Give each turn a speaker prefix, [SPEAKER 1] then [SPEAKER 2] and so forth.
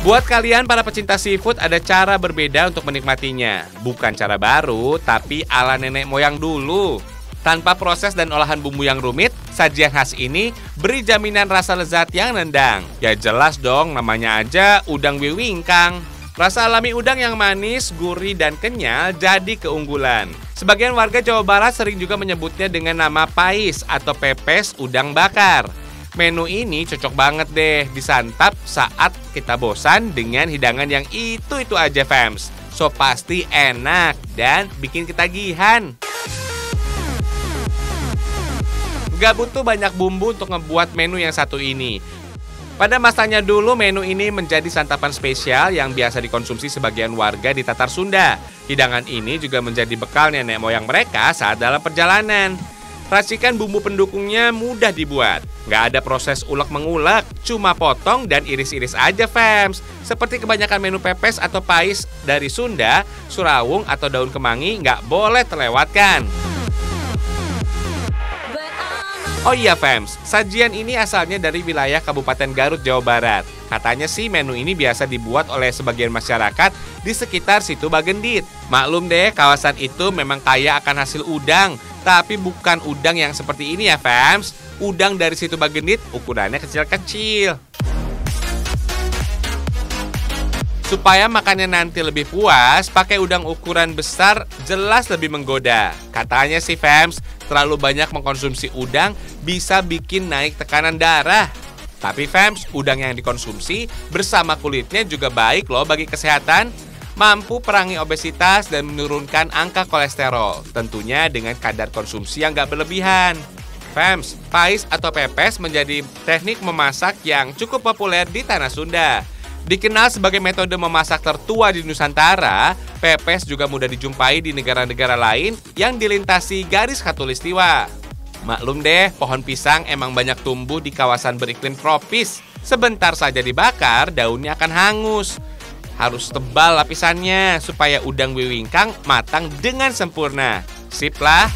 [SPEAKER 1] Buat kalian para pecinta seafood ada cara berbeda untuk menikmatinya. Bukan cara baru, tapi ala nenek moyang dulu. Tanpa proses dan olahan bumbu yang rumit, sajian khas ini beri jaminan rasa lezat yang nendang. Ya jelas dong, namanya aja udang wiwingkang. Rasa alami udang yang manis, gurih, dan kenyal jadi keunggulan. Sebagian warga Jawa Barat sering juga menyebutnya dengan nama pais atau pepes udang bakar. Menu ini cocok banget deh disantap saat kita bosan dengan hidangan yang itu-itu aja fams. So pasti enak dan bikin ketagihan. Gak butuh banyak bumbu untuk ngebuat menu yang satu ini. Pada masanya dulu menu ini menjadi santapan spesial yang biasa dikonsumsi sebagian warga di Tatar Sunda. Hidangan ini juga menjadi bekal nenek moyang mereka saat dalam perjalanan. Racikan bumbu pendukungnya mudah dibuat. Gak ada proses ulek-mengulek, cuma potong dan iris-iris aja fams. Seperti kebanyakan menu pepes atau pais dari Sunda, surawung atau daun kemangi nggak boleh terlewatkan. Oh iya fams, sajian ini asalnya dari wilayah Kabupaten Garut, Jawa Barat. Katanya sih menu ini biasa dibuat oleh sebagian masyarakat di sekitar situ Bagendit. Maklum deh, kawasan itu memang kaya akan hasil udang, tapi bukan udang yang seperti ini ya fams. Udang dari situ Bagendit ukurannya kecil-kecil. Supaya makannya nanti lebih puas, pakai udang ukuran besar jelas lebih menggoda. Katanya sih fams, terlalu banyak mengkonsumsi udang bisa bikin naik tekanan darah. Tapi fams, udang yang dikonsumsi bersama kulitnya juga baik loh bagi kesehatan. Mampu perangi obesitas dan menurunkan angka kolesterol. Tentunya dengan kadar konsumsi yang gak berlebihan. Fams, pais atau pepes menjadi teknik memasak yang cukup populer di tanah Sunda. Dikenal sebagai metode memasak tertua di Nusantara, pepes juga mudah dijumpai di negara-negara lain yang dilintasi garis khatulistiwa. Maklum deh, pohon pisang emang banyak tumbuh di kawasan beriklim tropis. Sebentar saja dibakar, daunnya akan hangus. Harus tebal lapisannya supaya udang wiwingkang matang dengan sempurna. Sip lah.